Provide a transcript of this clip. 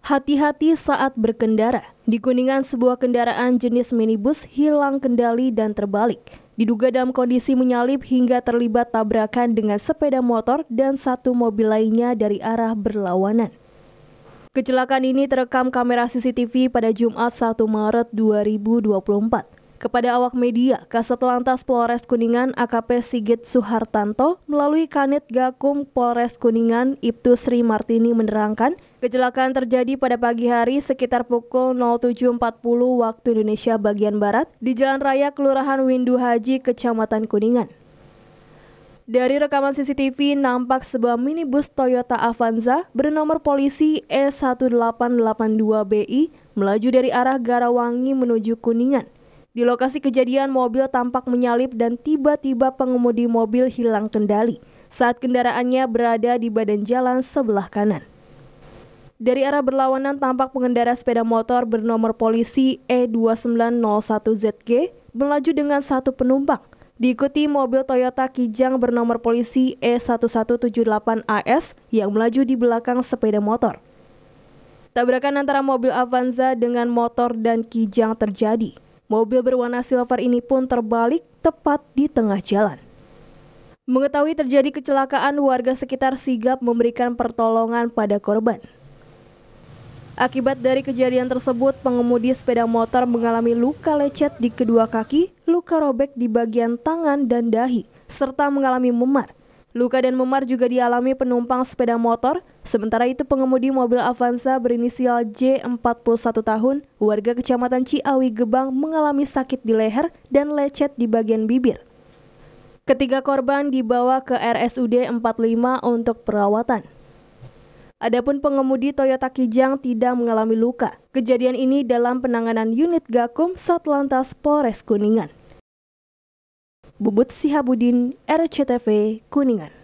Hati-hati saat berkendara. Di Kuningan, sebuah kendaraan jenis minibus hilang kendali dan terbalik. Diduga dalam kondisi menyalip hingga terlibat tabrakan dengan sepeda motor dan satu mobil lainnya dari arah berlawanan. Kecelakaan ini terekam kamera CCTV pada Jumat 1 Maret 2024. Kepada awak media, Kasat Lantas Polres Kuningan AKP Sigit Suhartanto melalui Kanit Gakum Polres Kuningan Ibtu Sri Martini menerangkan kecelakaan terjadi pada pagi hari sekitar pukul 07.40 waktu Indonesia bagian Barat di Jalan Raya Kelurahan Windu Haji, Kecamatan Kuningan. Dari rekaman CCTV nampak sebuah minibus Toyota Avanza bernomor polisi E1882BI melaju dari arah Garawangi menuju Kuningan. Di lokasi kejadian mobil tampak menyalip dan tiba-tiba pengemudi mobil hilang kendali saat kendaraannya berada di badan jalan sebelah kanan. Dari arah berlawanan tampak pengendara sepeda motor bernomor polisi E2901ZG melaju dengan satu penumpang. Diikuti mobil Toyota Kijang bernomor polisi E1178AS yang melaju di belakang sepeda motor. Tabrakan antara mobil Avanza dengan motor dan Kijang terjadi. Mobil berwarna silver ini pun terbalik tepat di tengah jalan. Mengetahui terjadi kecelakaan, warga sekitar sigap memberikan pertolongan pada korban. Akibat dari kejadian tersebut, pengemudi sepeda motor mengalami luka lecet di kedua kaki, luka robek di bagian tangan dan dahi, serta mengalami memar. Luka dan memar juga dialami penumpang sepeda motor, sementara itu pengemudi mobil Avanza berinisial J 41 tahun, warga kecamatan Ciawi Gebang mengalami sakit di leher dan lecet di bagian bibir. Ketiga korban dibawa ke RSUD 45 untuk perawatan. Adapun pengemudi Toyota Kijang tidak mengalami luka. Kejadian ini dalam penanganan unit Gakum Satlantas Polres Kuningan. Bubut Sihabudin, RCTV, Kuningan.